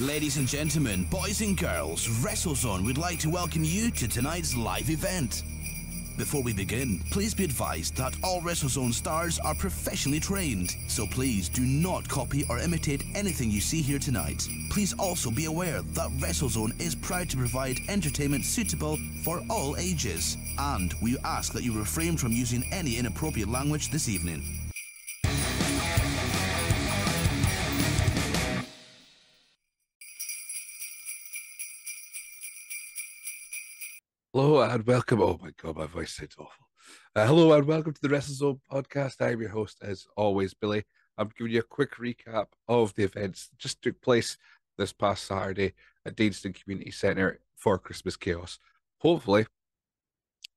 Ladies and gentlemen, boys and girls, WrestleZone would like to welcome you to tonight's live event. Before we begin, please be advised that all WrestleZone stars are professionally trained, so please do not copy or imitate anything you see here tonight. Please also be aware that WrestleZone is proud to provide entertainment suitable for all ages, and we ask that you refrain from using any inappropriate language this evening. Hello and welcome. Oh my god, my voice sounds awful. Uh, hello and welcome to the WrestleZone podcast. I'm your host, as always, Billy. I'm giving you a quick recap of the events that just took place this past Saturday at Danestone Community Centre for Christmas Chaos. Hopefully,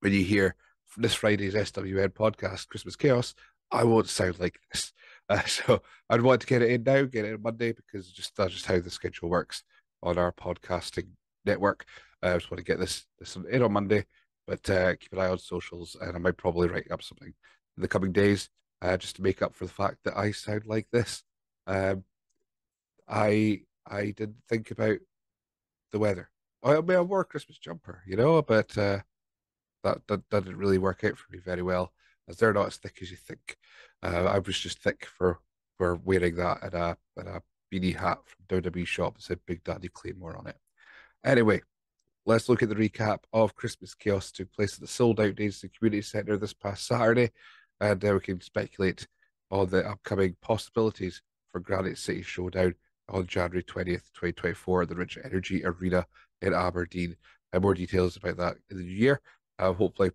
when you hear this Friday's SWN podcast, Christmas Chaos, I won't sound like this. Uh, so I'd want to get it in now, get it in Monday because just that's just how the schedule works on our podcasting network. I just want to get this this in on Monday, but uh, keep an eye on socials, and I might probably write up something in the coming days uh, just to make up for the fact that I sound like this. Um, I I didn't think about the weather. I mean, I wore a Christmas jumper, you know, but uh, that, that that didn't really work out for me very well, as they're not as thick as you think. Uh, I was just thick for for wearing that and a and a beanie hat from WWE shop that said Big Daddy Claymore on it. Anyway, let's look at the recap of Christmas Chaos took place at the sold out Danestone Community Centre this past Saturday, and uh, we can speculate on the upcoming possibilities for Granite City Showdown on January 20th, 2024 at the Rich Energy Arena in Aberdeen. And more details about that in the new year. Uh, hopefully,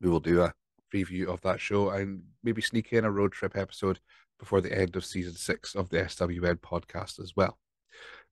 we will do a preview of that show and maybe sneak in a road trip episode before the end of season six of the SWN podcast as well.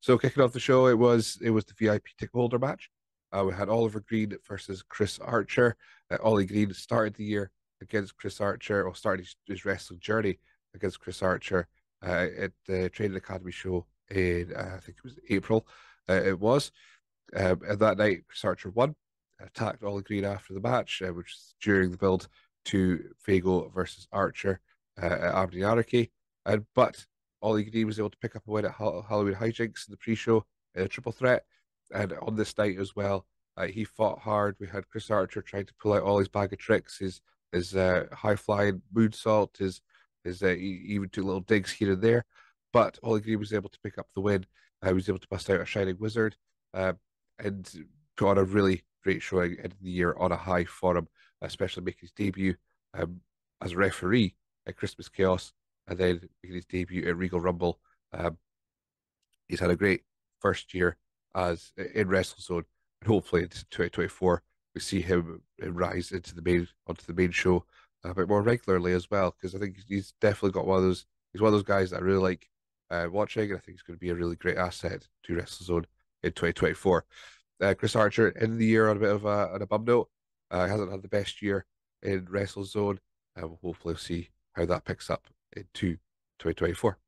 So kicking off the show, it was it was the VIP ticket holder match. Uh, we had Oliver Green versus Chris Archer. Uh, Ollie Green started the year against Chris Archer, or started his, his wrestling journey against Chris Archer uh, at the Training Academy show in uh, I think it was April. Uh, it was, um, and that night Chris Archer won, attacked Ollie Green after the match, uh, which was during the build to Vago versus Archer at Anarchy. And but Ollie Green was able to pick up a win at Halloween Hijinks in the pre-show in a triple threat, and on this night as well, uh, he fought hard. We had Chris Archer trying to pull out all his bag of tricks, his his uh, high flying moonsault, his his uh, he even took little digs here and there, but Ollie Green was able to pick up the win. Uh, he was able to bust out a shining wizard, uh, and on a really great showing end of the year on a high for him, especially making his debut um, as a referee at Christmas Chaos and then making his debut at Regal Rumble. Um, he's had a great first year as in WrestleZone, and hopefully in 2024 we see him rise into the main onto the main show a bit more regularly as well. Because I think he's definitely got one of those. He's one of those guys that I really like uh, watching, and I think he's going to be a really great asset to WrestleZone in 2024. Uh, Chris Archer ended the year on a bit of a, on a bum note. Uh, hasn't had the best year in WrestleZone. Uh, we'll hopefully see how that picks up into 2024.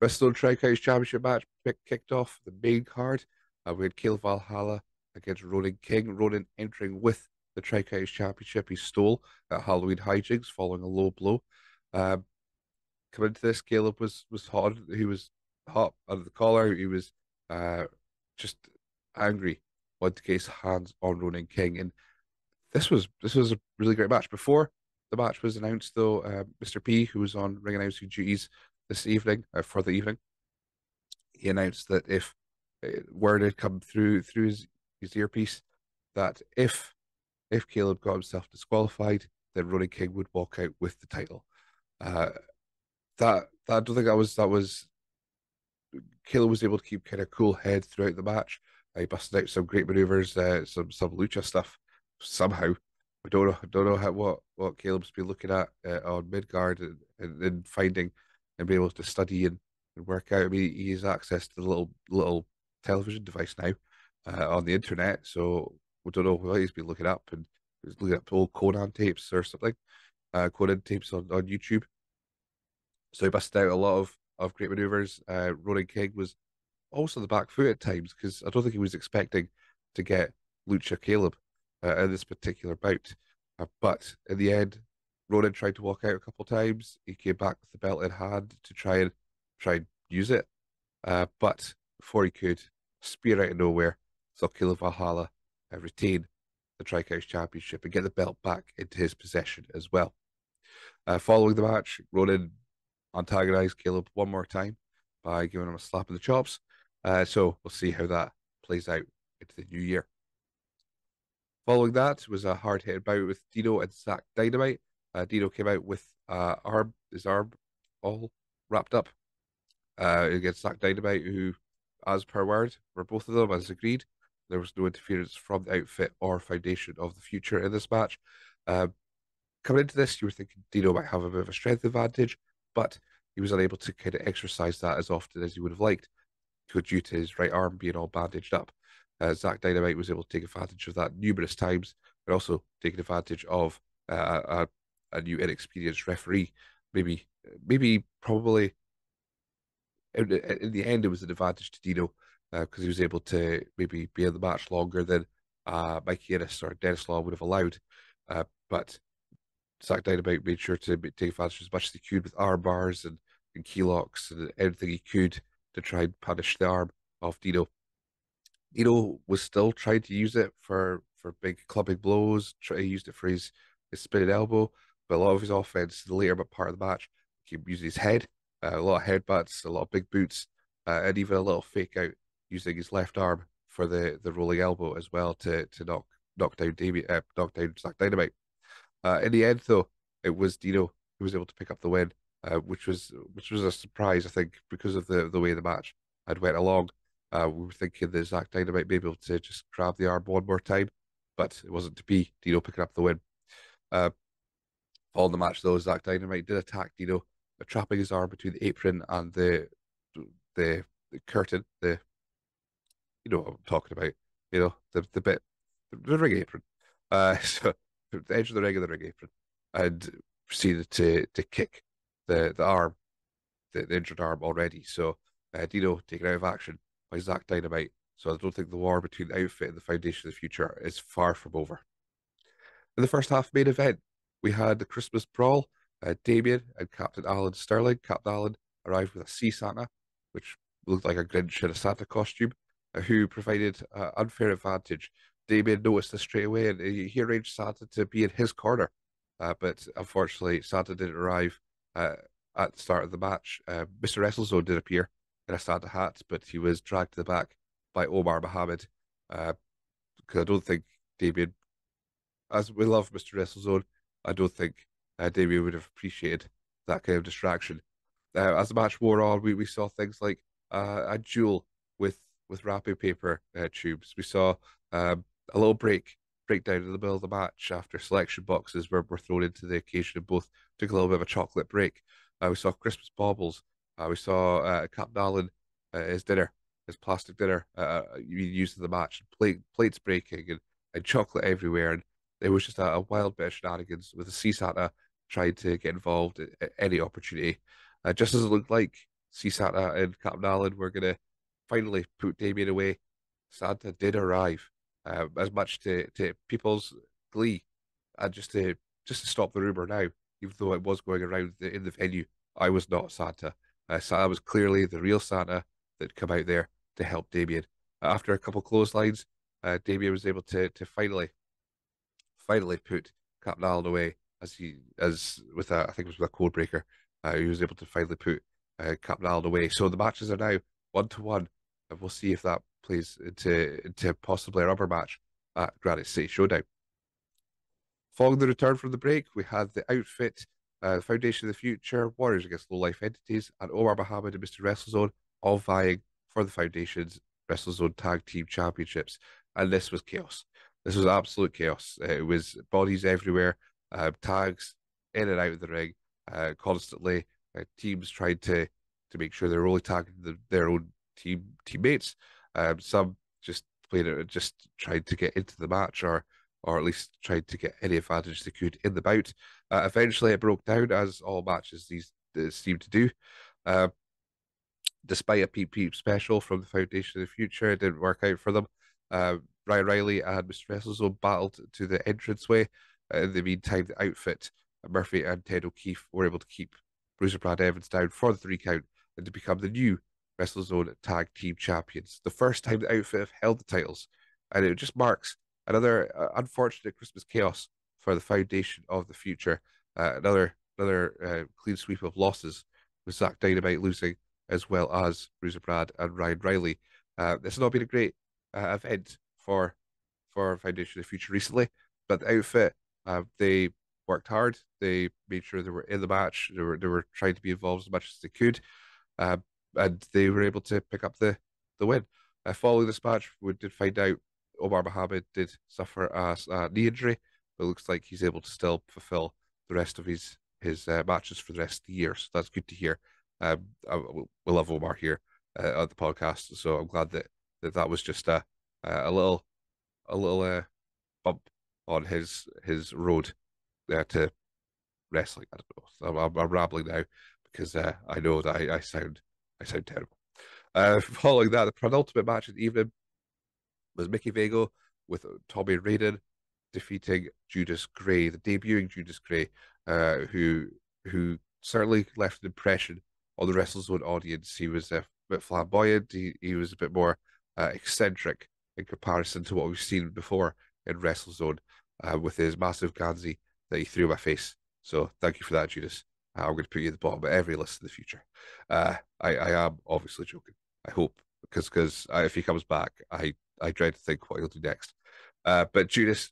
Wrestling Strikeouts Championship match kicked off the main card. Uh, we had Caleb Valhalla against Ronan King. Ronan entering with the Strikeouts Championship he stole at Halloween Hijinks following a low blow. Um, coming to this, Caleb was was hot. He was hot under the collar. He was uh, just angry. Wanted to get his hands on Ronan King, and this was this was a really great match. Before the match was announced, though, uh, Mr. P, who was on ring announcing duties this evening uh, for the evening, he announced that if uh, word had come through through his, his earpiece that if if Caleb got himself disqualified, then Ronan King would walk out with the title. Uh, that, that I don't think that was that was Caleb was able to keep kind of cool head throughout the match. He busted out some great maneuvers, uh, some some lucha stuff somehow. I don't know. Don't know how what what Caleb's been looking at uh, on Midgard and, and, and, finding and being able to study and, and work out. I mean, he has access to the little little television device now uh, on the internet, so we don't know what he's been looking up and he's looking up old Konnan tapes or something, uh, Konnan tapes on, on YouTube. So he busted out a lot of of great maneuvers. Uh, Ronan King was also the back foot at times because I don't think he was expecting to get Lucha Caleb uh, in this particular bout. Uh, but in the end, Ronan tried to walk out a couple times. He came back with the belt in hand to try and try and use it. Uh, but before he could, spear out of nowhere, saw Kilo Valhalla uh, retain the Tricounts Championship and get the belt back into his possession as well. Uh, following the match, Ronan antagonized Caleb one more time by giving him a slap in the chops. Uh, so we'll see how that plays out into the new year. Following that was a hard hitting bout with Dino and Zach Dynamite. Uh, Dino came out with uh, arm, his arm all wrapped up uh, against Zach Dynamite, who, as per word, were both of them as agreed. There was no interference from the outfit or foundation of the future in this match. Uh, coming into this, you were thinking Dino might have a bit of a strength advantage, but he was unable to kind of exercise that as often as he would have liked due to his right arm being all bandaged up. Uh, Zach Dynamite was able to take advantage of that numerous times, but also taking advantage of uh, a, a new inexperienced referee. Maybe, maybe, probably. In, in the end, it was an advantage to Dino because uh, he was able to maybe be in the match longer than uh, Mikey Innes or Dennis Law would have allowed. Uh, but Zach Dynamite made sure to take advantage as much as he could with arm bars and, and key locks and anything he could to try and punish the arm of Dino. Dino was still trying to use it for, for big clubbing blows, try to use it for his, his spinning elbow, but a lot of his offense, the later but part of the match, he used his head, uh, a lot of headbutts, a lot of big boots, uh, and even a little fake out using his left arm for the, the rolling elbow as well to to knock knock down David, uh, knock down Zach Dynamite. Uh, in the end, though, it was Dino who was able to pick up the win, uh, which was which was a surprise, I think, because of the the way the match had went along. Uh, we were thinking that Zach Dynamite may be able to just grab the arm one more time, but it wasn't to be. Dino picking up the win. Uh, following the match, though, Zach Dynamite did attack Dino, trapping his arm between the apron and the the, the curtain, the you know what I'm talking about. You know, the the bit the ring apron. Uh so the edge of the ring of the ring apron and proceeded to to kick the the arm, the, the injured arm already. So uh, Dino taken out of action by Zach Dynamite. So I don't think the war between the outfit and the foundation of the future is far from over. In the first half main event, we had the Christmas brawl. Uh, Damien and Captain Alan Sterling. Captain Alan arrived with a sea Santa, which looked like a Grinch in a Santa costume who provided uh, unfair advantage. Damien noticed this straight away and he, he arranged Santa to be in his corner. Uh, but unfortunately, Santa didn't arrive uh, at the start of the match. Uh, Mr. WrestleZone did appear in a Santa hat, but he was dragged to the back by Omar Mohammed. Because uh, I don't think Damien, as we love Mr. WrestleZone, I don't think uh, Damien would have appreciated that kind of distraction. as the match wore on, we, we saw things like a duel with with wrapping paper uh, tubes. We saw um, a little break breakdown in the middle of the match after selection boxes were, were thrown into the occasion and both took a little bit of a chocolate break. Uh, we saw Christmas baubles. Uh, we saw uh, Captain Alan, uh, his dinner, his plastic dinner, uh, uh used in the match, plate, plates breaking and, and chocolate everywhere. And it was just a, a wild bit of shenanigans with the Sea Santa trying to get involved at, any opportunity. Uh, just as it looked like Sea Santa and Captain Alan were going to finally put Damien away, Santa did arrive, uh, as much to, to people's glee, and just to just to stop the rumor now, even though it was going around the, in the venue, I was not Santa. Uh, was clearly the real Santa that come out there to help Damien. Uh, after a couple clotheslines, uh, Damien was able to to finally, finally put Captain Alan away as he as with a I think it was with a code breaker. Uh, he was able to finally put uh, Captain Alan away. So the matches are now one to one and we'll see if that plays into into possibly a rubber match at Granite City Showdown. Following the return from the break, we had the outfit, uh, Foundation of the Future, Warriors Against Low Life Entities, and Omar Mohammed and Mr. WrestleZone all vying for the Foundation's WrestleZone Tag Team Championships. And this was chaos. This was absolute chaos. Uh, it was bodies everywhere, uh, tags in and out of the ring, uh, constantly. Uh, teams tried to to make sure they're only tagging the, their own team teammates. Um, some just played it, just tried to get into the match, or or at least tried to get any advantage they could in the bout. Uh, eventually, it broke down as all matches these uh, seem to do. Uh, despite a peep peep special from the Foundation of the Future, it didn't work out for them. Uh, Ryan Riley and Mr. WrestleZone battled to the entranceway. Uh, in the meantime, the outfit, Murphy and Ted O'Keefe were able to keep Bruiser Brad Evans down for the three count and to become the new WrestleZone Tag Team Champions. The first time the outfit have held the titles, and it just marks another uh, unfortunate Christmas chaos for the foundation of the future. Uh, another another uh, clean sweep of losses with Zach Dynamite losing, as well as Bruiser Brad and Ryan Riley. Uh, this has not been a great uh, event for for Foundation of the Future recently, but the outfit they worked hard. They made sure they were in the match. They were they were trying to be involved as much as they could, uh, and they were able to pick up the the win. Uh, following this match, we did find out Omar Mohammed did suffer a, a knee injury, but it looks like he's able to still fulfill the rest of his his uh, matches for the rest of the year. So that's good to hear. Um, I, we love Omar here uh, at the podcast, so I'm glad that that, that was just a a little a little uh, bump on his his road there to wrestling. I don't know. I'm, I'm rambling now because uh, I know that I, I, sound I sound terrible. Uh, following that, the penultimate match of the evening was Mickey Vago with Tommy Raiden defeating Judas Gray, the debuting Judas Gray, uh, who who certainly left an impression on the WrestleZone audience. He was a bit flamboyant. He, he was a bit more uh, eccentric in comparison to what we've seen before in WrestleZone uh, with his massive Ganzi that he threw in my face. So thank you for that, Judas. Uh, I'm going to put you at the bottom of every list in the future. Uh, I, I am obviously joking. I hope because because uh, if he comes back, I I dread to think what he'll do next. Uh, but Judas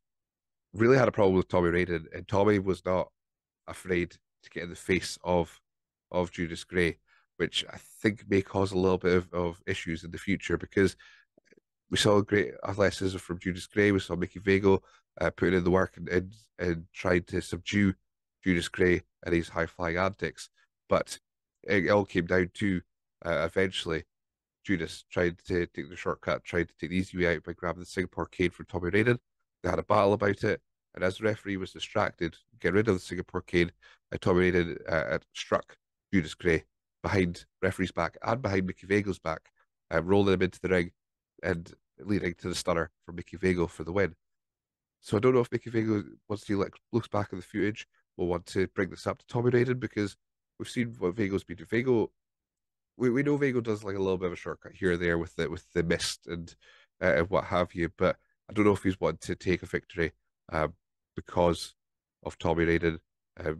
really had a problem with Tommy Raiden, and Tommy was not afraid to get in the face of of Judas Gray, which I think may cause a little bit of, of issues in the future because we saw great athleticism from Judas Gray. We saw Mickey Vago uh, putting in the work and, and, and trying to subdue Judas Gray and his high flying antics. But it all came down to uh, eventually Judas tried to take the shortcut, tried to take the easy way out by grabbing the Singapore cane from Tommy Raiden. They had a battle about it. And as the referee was distracted, get rid of the Singapore cane, and Tommy Raiden uh, struck Judas Gray behind referee's back and behind Mickey Vago's back, uh, rolling him into the ring and leading to the stunner for Mickey Vago for the win. So I don't know if Mickey Vago, once he looks back at the footage, will want to bring this up to Tommy Raiden because we've seen what Vago's been doing. Vago, we, we know Vago does like a little bit of a shortcut here or there with the with the mist and uh, what have you, but I don't know if he's wanting to take a victory uh, because of Tommy Raiden uh,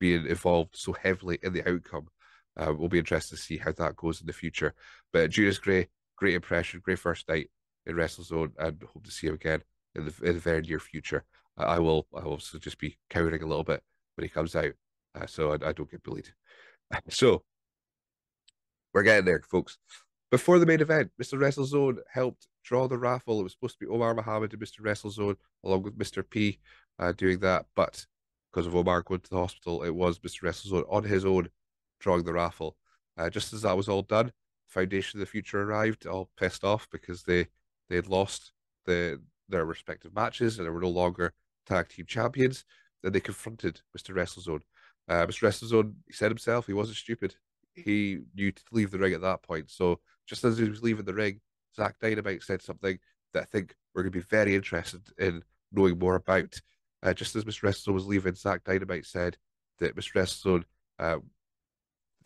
being involved so heavily in the outcome. Uh, we'll be interested to see how that goes in the future. But Judas Gray, great impression, great first night in WrestleZone, and hope to see him again in the, in the very near future. I will I will also just be cowering a little bit when he comes out, uh, so I, I, don't get bullied. so we're getting there, folks. Before the main event, Mr. WrestleZone helped draw the raffle. It was supposed to be Omar Mohammed and Mr. WrestleZone, along with Mr. P, uh, doing that, but because of Omar going to the hospital, it was Mr. WrestleZone on his own drawing the raffle. Uh, just as that was all done, Foundation of the Future arrived, all pissed off because they they had lost the their respective matches and they were no longer tag team champions. Then they confronted Mr. WrestleZone. Uh, Mr. WrestleZone, he said himself, he wasn't stupid. He knew to leave the ring at that point. So just as he was leaving the ring, Zach Dynamite said something that I think we're going to be very interested in knowing more about. Uh, just as Mr. WrestleZone was leaving, Zach Dynamite said that Mr. WrestleZone, uh,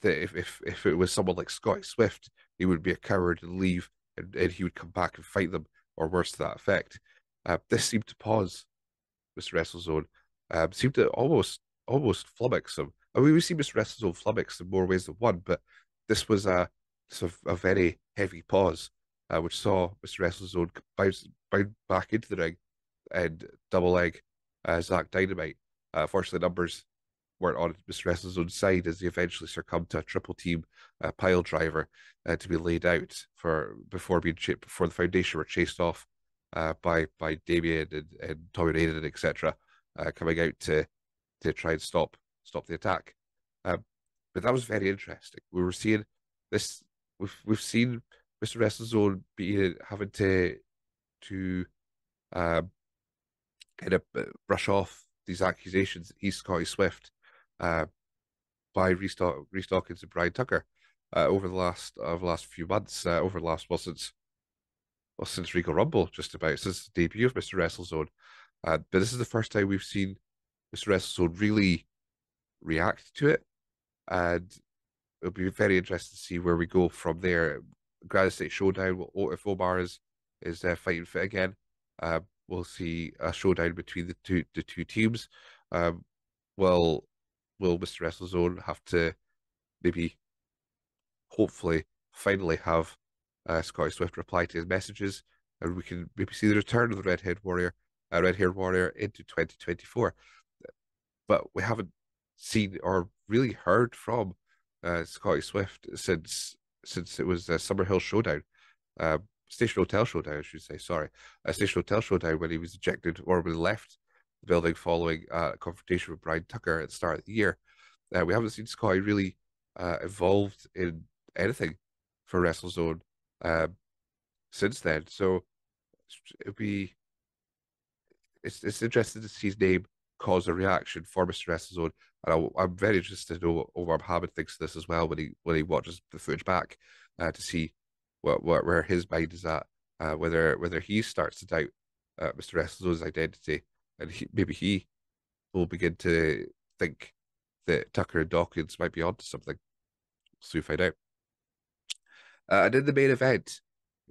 that if, if, if it was someone like Scott Swift, he would be a coward and leave and, and he would come back and fight them or worse to that effect. Uh, this seemed to pause Mr. WrestleZone. Um, seemed to almost almost flummox him. I mean, we see Mr. WrestleZone flummox in more ways than one, but this was a sort of a very heavy pause, uh, which saw Mr. WrestleZone bounce, bounce back into the ring and double leg uh, Zach Dynamite. Uh, fortunately, numbers weren't on Mr. WrestleZone's side as he eventually succumbed to a triple team uh, pile driver uh, to be laid out for before being before the foundation were chased off uh, by by Damien and, and Tommy Raiden etc. Uh, coming out to to try and stop stop the attack. Um, but that was very interesting. We were seeing this. We've we've seen Mr. WrestleZone be having to to um, kind of uh, brush off these accusations. He's Scotty Swift uh, by restock restocking to Brian Tucker uh, over the last over the last few months, uh, over the last well since well since Regal Rumble, just about since the debut of Mr. WrestleZone. Uh, but this is the first time we've seen Mr. WrestleZone really react to it, and it'll be very interesting to see where we go from there. Granite State Showdown. If Omar is is uh, fighting fit again, uh, we'll see a showdown between the two the two teams. Um, will will Mr. WrestleZone have to maybe, hopefully, finally have uh, Scotty Swift reply to his messages, and we can maybe see the return of the Redhead Warrior, uh, Red Haired Warrior into 2024. But we haven't seen or really heard from uh, Scotty Swift since since it was uh, Summerhill Showdown, uh, Station Hotel Showdown, I should say. Sorry, uh, Station Hotel Showdown when he was ejected or when he left the building following uh, a confrontation with Brian Tucker at the start of the year. Uh, we haven't seen Scotty really uh, involved in anything for WrestleZone um, since then. So it'll be it's it's interesting to see his name cause a reaction for Mr. WrestleZone, and I, am very interested to know what Omar Mohammed thinks of this as well when he when he watches the footage back uh, to see what, what where his mind is at, uh, whether whether he starts to doubt uh, Mr. WrestleZone's identity, and he, maybe he will begin to think that Tucker and Dawkins might be onto something. So we find out. Uh, and in the main event,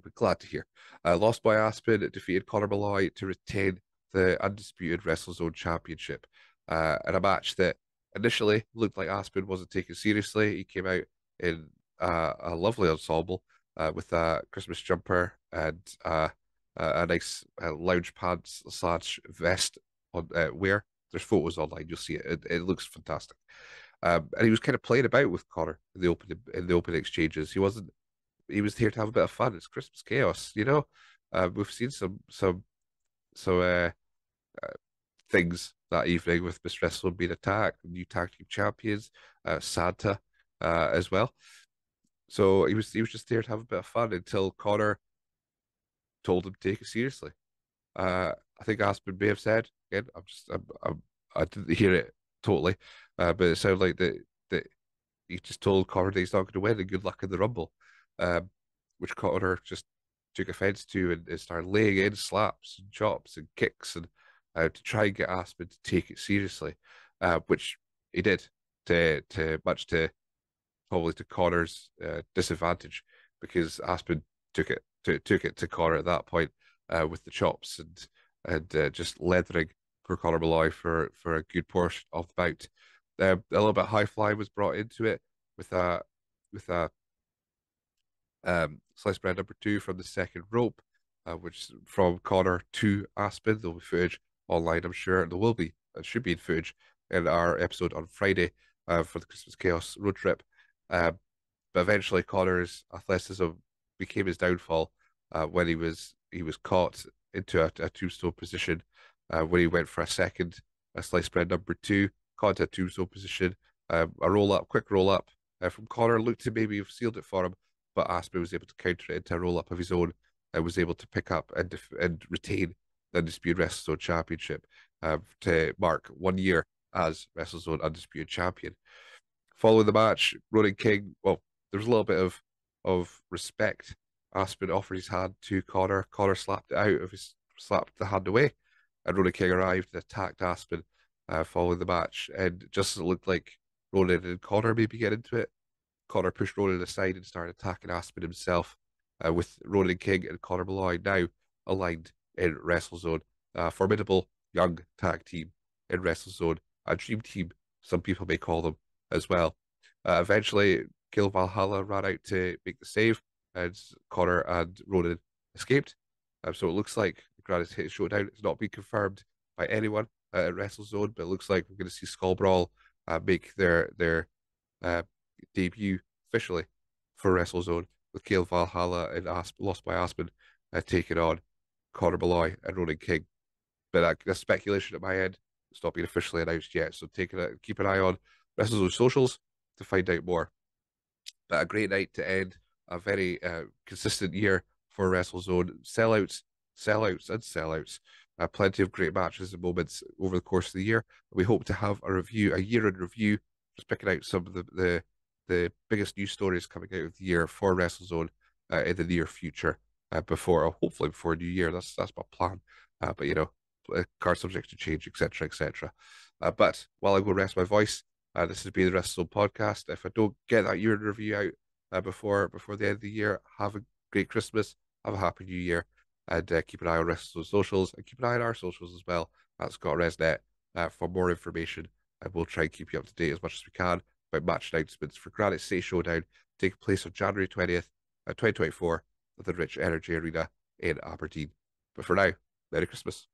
we're glad to hear, uh, Lost Boy Aspen defeated Connor Malloy to retain the undisputed WrestleZone Championship uh, in a match that initially looked like Aspen wasn't taken seriously. He came out in uh, a lovely ensemble uh, with a Christmas jumper and uh, a nice uh, lounge pants slash vest on uh, wear. There's photos online. You'll see it. It, it looks fantastic. Um, and he was kind of playing about with Connor in the open in the open exchanges. He wasn't. He was here to have a bit of fun. It's Christmas chaos, you know. Uh, we've seen some some so uh, things that evening with Miss Wrestle being attacked, new tag team champions, uh, Santa uh, as well. So he was he was just there to have a bit of fun until Connor told him to take it seriously. Uh, I think Aspen may have said again. I'm just I'm, I'm I did not hear it totally, uh, but it sounded like that that he just told Connor that he's not going to win and good luck in the Rumble, um, which Connor just took offense to and, and, started laying in slaps and chops and kicks and uh, to try and get Aspen to take it seriously, uh, which he did to to much to probably to Connor's uh, disadvantage because Aspen took it to, took it to Connor at that point uh, with the chops and and uh, just leathering for Connor Malloy for for a good portion of the bout. Um, a little bit high fly was brought into it with a with a um, slice bread number two from the second rope, uh, which from Connor to Aspen. There'll be footage online, I'm sure. There will be, it should be in footage in our episode on Friday uh, for the Christmas Chaos road trip. Uh, but eventually, Connor's athleticism became his downfall uh, when he was he was caught into a, a tombstone position uh, when he went for a second a slice bread number two, caught into a tombstone position, um, a roll up, quick roll up uh, from Connor looked to maybe have sealed it for him, but Aspen was able to counter it into a roll up of his own and was able to pick up and def- and retain Undisputed WrestleZone Championship uh, to mark one year as WrestleZone Undisputed Champion. Following the match, Ronan King, well, there was a little bit of of respect. Aspen offered his hand to Connor. Connor slapped it out of his slapped the hand away, and Ronan King arrived and attacked Aspen uh, following the match. And just as it looked like Ronan and Connor maybe get into it, Connor pushed Ronan aside and started attacking Aspen himself, uh, with Ronan King and Connor Malloy now aligned in WrestleZone. A formidable young tag team in WrestleZone, a dream team, some people may call them as well. Uh, eventually, Gil Valhalla ran out to make the save, and Connor and Ronan escaped. Um, so it looks like the Granite City Showdown has not been confirmed by anyone uh, at WrestleZone, but it looks like we're going to see Skull Brawl uh, make their their uh, debut officially for WrestleZone with Gil Valhalla and Asp- Lost Boy Aspen uh, taking on Connor Malloy and Ronan King. But uh, that's speculation at my end. It's not been officially announced yet. So take it, keep an eye on WrestleZone socials to find out more. But a great night to end a very uh, consistent year for WrestleZone. Sellouts, sellouts, and sellouts. Uh, plenty of great matches and moments over the course of the year. We hope to have a review, a year in review, just picking out some of the the, the biggest news stories coming out of the year for WrestleZone uh, in the near future uh, before, hopefully before New Year. That's that's my plan. Uh, but you know, uh, car subject to change, etc., etc. Uh, but while I go rest my voice, Uh, this has been the WrestleZone podcast. If I don't get that year in review out uh, before before the end of the year, have a great Christmas, have a happy New Year, and uh, keep an eye on Rest WrestleZone socials and keep an eye on our socials as well. That's got ResNet uh, for more information, and we'll try and keep you up to date as much as we can about match announcements for Granite State Showdown taking place on January 20th, uh, 2024 the Rich Energy Arena in Aberdeen. But for now, Merry Christmas.